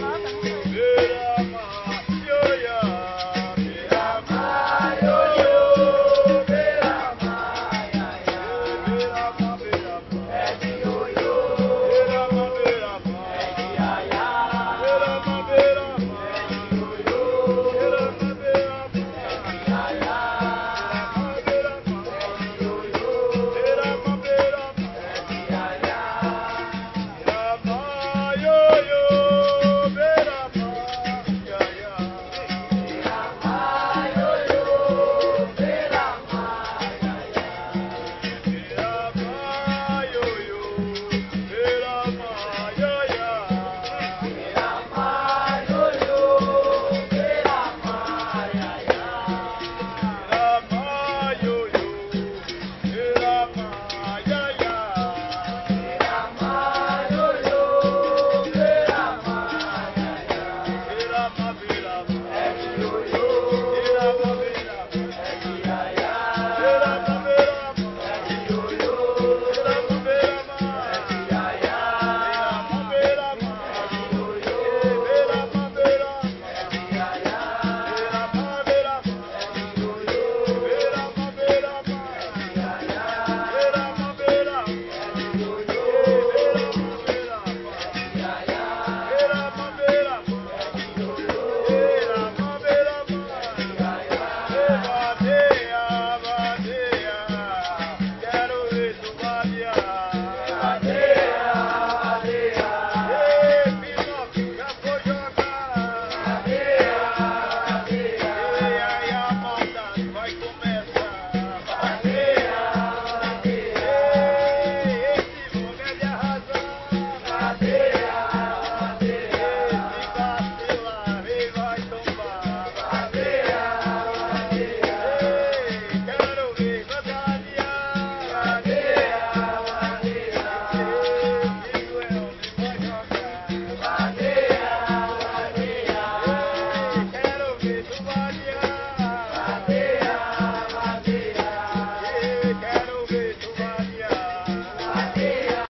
Thank you. freedom.